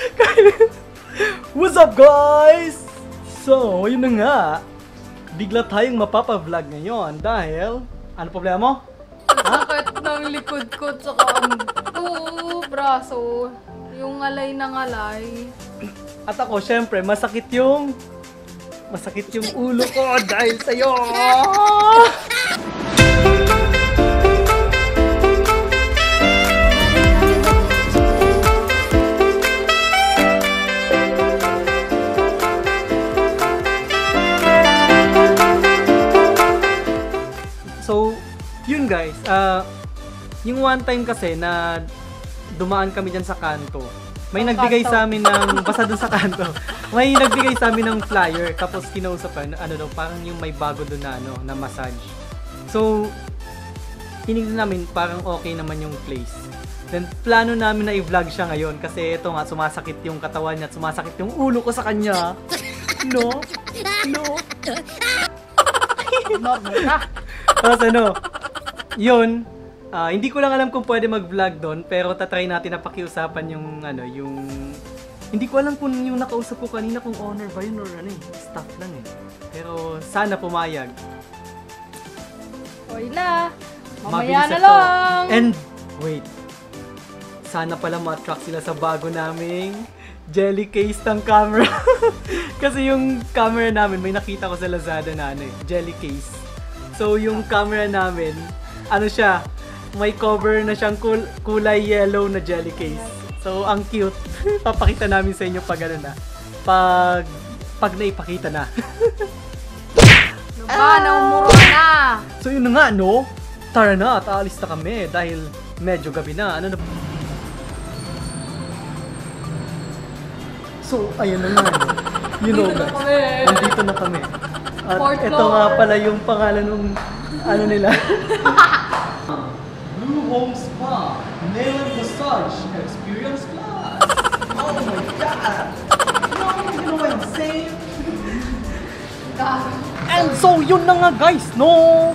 What's up guys? So, yun na nga. Bigla tayong mapapa-vlog ngayon dahil... Ano problema mo? Sakit ng likod ko tsaka ang to, braso. Yung ngalay na ngalay. At ako, syempre, masakit yung... Masakit yung ulo ko dahil sa'yo! one time kasi na dumaan kami dyan sa kanto, may Ang nagbigay kanto. sa amin ng, basta dun sa kanto, may nagbigay sa amin ng flyer, tapos kinausapan, ano daw, parang yung may bago dun na, ano, na massage. So, tinignan namin, parang okay naman yung place. Then, plano namin na i-vlog siya ngayon kasi ito nga, sumasakit yung katawan niya at sumasakit yung ulo ko sa kanya. No? No? Normal ka. Tapos ano, yun, ah, hindi ko lang alam kung pwede mag-vlog doon, pero tatry natin na pakiusapan yung, ano, yung, hindi ko alam kung yung nakausap ko kanina kung owner ba yun or ano eh, staff lang eh. Pero sana pumayag. Oy na. Mamaya Mabilis na ito. lang. And, wait, sana pala ma-attract sila sa bago naming jelly case ng camera. Kasi yung camera namin, may nakita ko sa Lazada na ano eh, jelly case. So yung camera namin, ano siya, may cover na siyang kul- kulay yellow na jelly case. So ang cute. Papakita namin sa inyo pag ano na. Pag pag naipakita na. Ano ba? Naumuro na. so yun na nga no. Tara na at aalis na kami dahil medyo gabi na. Ano na So, ayun na nga. no. You know guys. Nandito na kami. At Fourth ito floor. nga pala yung pangalan ng ano nila. Home Spa Nail and Massage Experience Class. Oh my God! You know I'm saying? And so, yun na nga guys, no?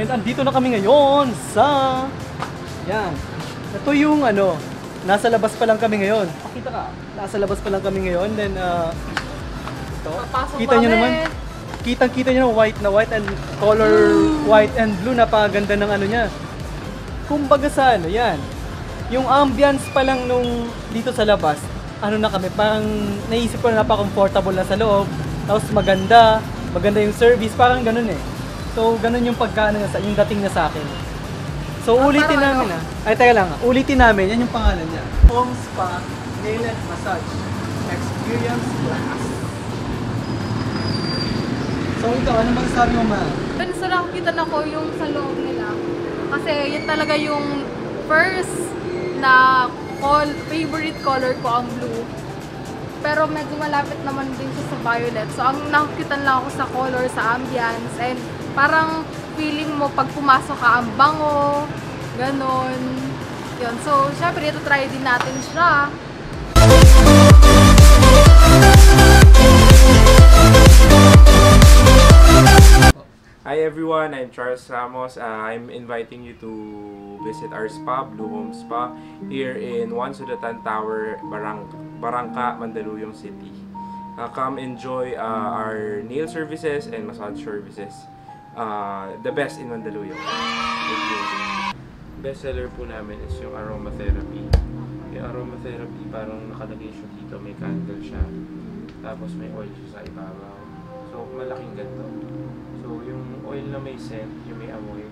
And andito na kami ngayon sa... Yan. Ito yung ano, nasa labas pa lang kami ngayon. Pakita ka. Nasa labas pa lang kami ngayon. Then, uh, ito. Papasok Kita nyo naman. Kitang-kita nyo na white na white and color white and blue. Napakaganda ng ano niya. Kumbaga sa ano, yan. Yung ambience pa lang nung dito sa labas, ano na kami, parang naisip ko na napaka-comfortable na sa loob. Tapos maganda, maganda yung service, parang ganun eh. So, ganun yung pagkaano niya sa, yung dating niya sa akin. So, Ah, ulitin namin ah. Ay, teka lang ah. Ulitin namin, yan yung pangalan niya. Home Spa Nail and Massage Experience Class. So, ikaw, ano masasabi mo, ma? Pero sa nakita na ko yung sa loob nila. Kasi yun talaga yung first na col favorite color ko ang blue. Pero medyo malapit naman din siya sa violet. So ang nakita lang ako sa color, sa ambience, and parang feeling mo pag pumasok ka, ang bango, ganon. Yun. So, syempre, ito try din natin siya. Everyone, I'm Charles Ramos. Uh, I'm inviting you to visit our spa, Blue Home Spa, here in Juan Sudatan Tower, Barang Barangka, Mandaluyong City. Uh, come enjoy uh, our nail services and massage services. Uh, the best in Mandaluyong. Thank you. Best seller po namin is yung aromatherapy. Yung aromatherapy, parang nakalagay siya dito, may candle siya. Tapos may oil siya sa ibabaw. So, malaking ganito. So, yung oil na may scent, yung may amoy,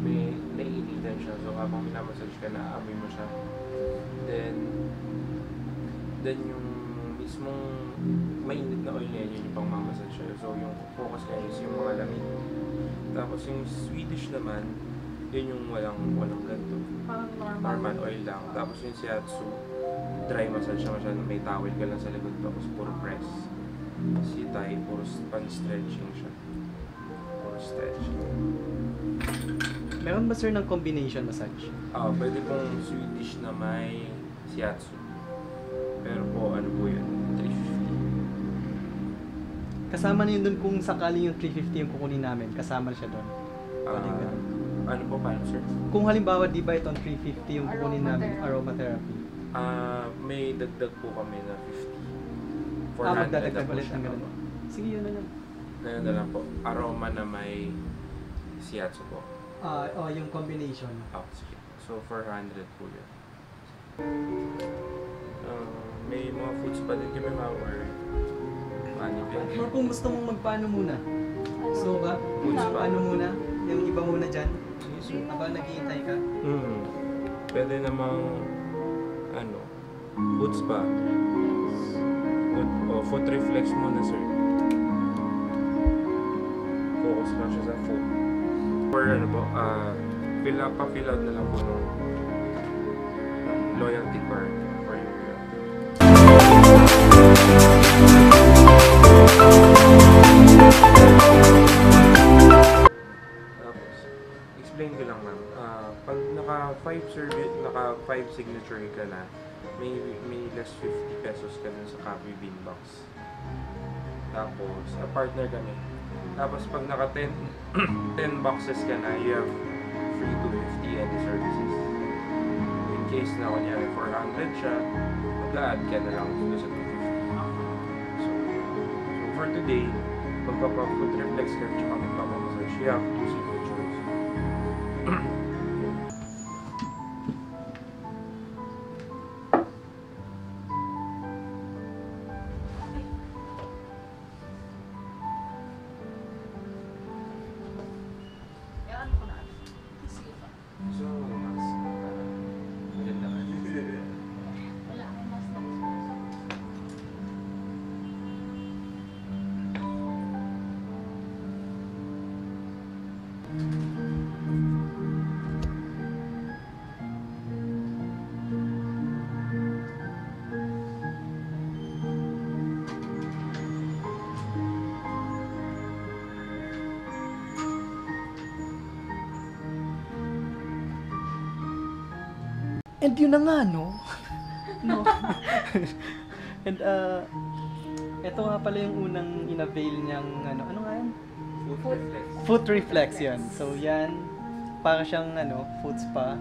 may naiinitan siya. So, habang minamassage ka, naaamoy mo siya. Then, then yung mismong mainit na oil na yan, yun yung pang mamassage siya. So, yung focus niya is yung mga lamig. Tapos, yung Swedish naman, yun yung walang, walang ganito. Parang Normal oil lang. Tapos yung shiatsu, dry massage siya masyadong may towel ka lang sa likod tapos puro press. Si Thai, puro pan-stretching siya. Puro stretching. Meron ba sir ng combination massage? Ah, pwede pong Swedish na may shiatsu. Pero po, ano po yun? 350. Kasama na yun dun kung sakali yung 350 yung kukunin namin. Kasama na siya doon. Ah, Pwede ganun. ano po, paano sir? Kung halimbawa, di ba itong 350 yung kukunin namin Aromatherapy. Ah, may dagdag po kami na 50. Ah, 400 magdadagdag na po ulit siya. ng ganun. Sige, yun na lang. Ngayon na lang po. Aroma na may shiatsu po. Ah, oh, yung combination. Oh, sige. So, 400 po yun. Ah, may mga foods pa din kami mga or ano din. Or kung gusto mong magpaano muna? So ka? Foods pa. Ano muna? Yung iba muna dyan? Sige. Habang naghihintay ka? Mm. Pwede namang ano, foods pa. Food, oh, food reflex muna, sir. Focus lang siya sa food. Or ano po, ah, fill up, pa-fill out na lang po ng loyalty card for you. Tapos, explain ko lang ma'am. Ah, pag naka 5 service, naka 5 signature ka na, may may less 50 pesos ka sa copy bean box. Tapos, a partner kami. Tapos pag naka 10 10 boxes ka na, you have free to 50 any services. In case na kunyari 400 siya, mag-add ka na lang dun sa 250. So, so for today, magpapa-food reflex ka tsaka magpapa-massage, you have two signatures. And yun na nga, no? no. And, uh, ito nga pala yung unang inavail niyang, ano, ano nga yan? Food reflex. Foot reflex yan. So, yan, para siyang, ano, foot spa.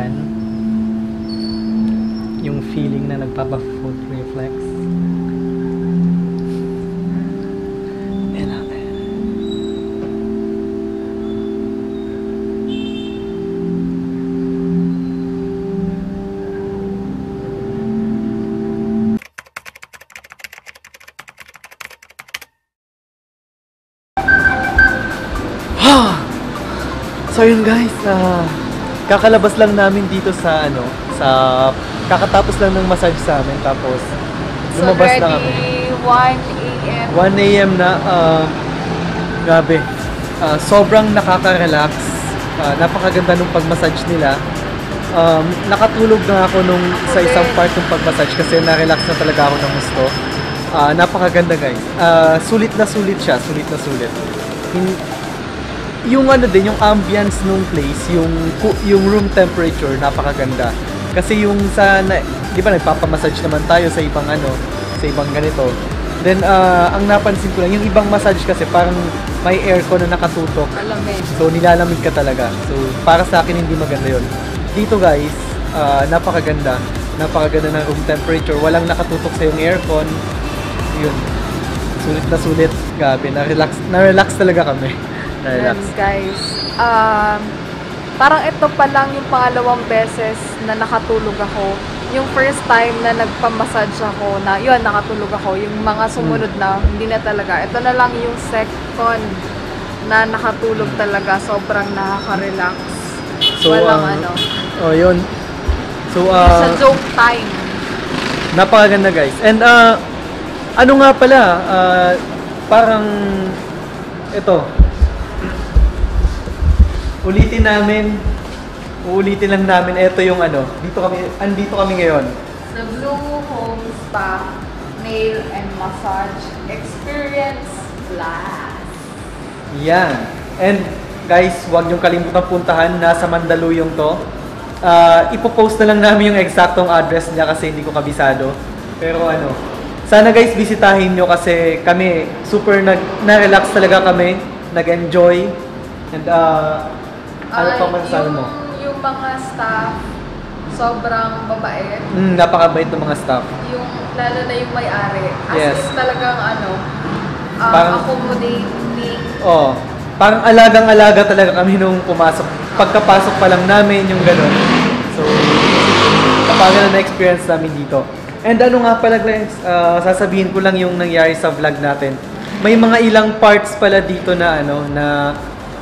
Dyan? Yung feeling na nagpapa-foot reflex? Ela, So yun guys, ah, kakalabas lang namin dito sa ano, sa kakatapos lang ng massage sa amin tapos So, lumabas na kami. already 1 a.m. 1 a.m. na, ah, grabe. Ah, sobrang nakaka-relax. Ah, napakaganda nung pag-massage nila. Um, nakatulog na ako nung sa isang part ng pag-massage kasi na-relax na talaga ako ng gusto. Ah, napakaganda guys. Ah, sulit na sulit siya, sulit na sulit. Hin- yung ano din, yung ambience nung place, yung yung room temperature, napakaganda. Kasi yung sa, na, di ba nagpapamassage naman tayo sa ibang ano, sa ibang ganito. Then, ah, ang napansin ko lang, yung ibang massage kasi parang may aircon na nakatutok. Malamig. So, nilalamig ka talaga. So, para sa akin, hindi maganda yon. Dito guys, ah, napakaganda. Napakaganda ng room temperature. Walang nakatutok sa yung aircon. Yun. Sulit na sulit. Grabe, na-relax, na-relax talaga kami. Na-relax. And guys, um, Parang ito pa lang yung pangalawang beses na nakatulog ako. Yung first time na nagpamassage ako na yun, nakatulog ako. Yung mga sumunod na, hindi na talaga. Ito na lang yung second na nakatulog talaga. Sobrang nakaka-relax. Walang ang- ano. Oh, yun. So, Sa ah, joke time. napakaganda guys. And, ah, ano nga pala, ah, parang, ito, ulitin namin, uulitin lang namin, ito yung ano, dito kami, andito kami ngayon. The Blue Home Spa Nail and Massage Experience Plus. Yan. And guys, huwag niyong kalimutan puntahan. Nasa Mandaluyong to. Ah, ipopost na lang namin yung eksaktong address niya kasi hindi ko kabisado. Pero ano, sana guys bisitahin nyo kasi kami super nag na-relax talaga kami, nag-enjoy. And uh, ano Ay, pa man sabi yung, mo? Yung mga staff, sobrang babait. Mm, napakabait ng mga staff. Yung, lalo na yung may-ari. As Yes. in talagang ano, um, Parang- accommodating. Oh, parang alagang-alaga talaga kami nung pumasok. Pagkapasok pa lang namin yung ganun. So, kapag na experience namin dito. And ano nga pala guys, ah, sasabihin ko lang yung nangyari sa vlog natin. May mga ilang parts pala dito na ano na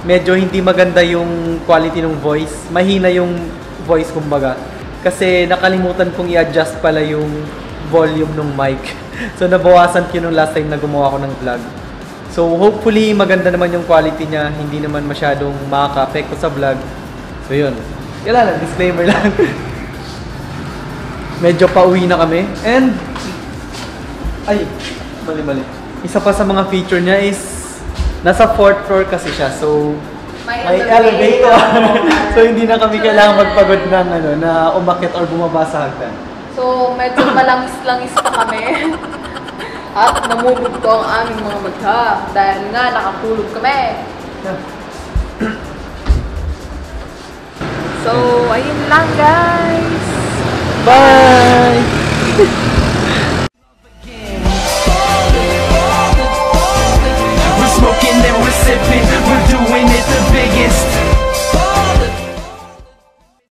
medyo hindi maganda yung quality ng voice. Mahina yung voice kumbaga. Kasi nakalimutan kong i-adjust pala yung volume ng mic. so nabawasan ko yung last time na gumawa ko ng vlog. So hopefully maganda naman yung quality niya, hindi naman masyadong makaka-apekto sa vlog. So yun. Kailangan lang, disclaimer lang. Medyo pauwi na kami. And, ay, mali mali. Isa pa sa mga feature niya is, nasa fourth floor kasi siya. So, May may elevator. elevator. so hindi na kami kailangan magpagod ng ano, na umakyat or bumaba sa hagdan. So, medyo malangis-langis pa kami. At namulog ko ang aming mga mata dahil nga nakatulog kami. So, ayun lang guys. Bye!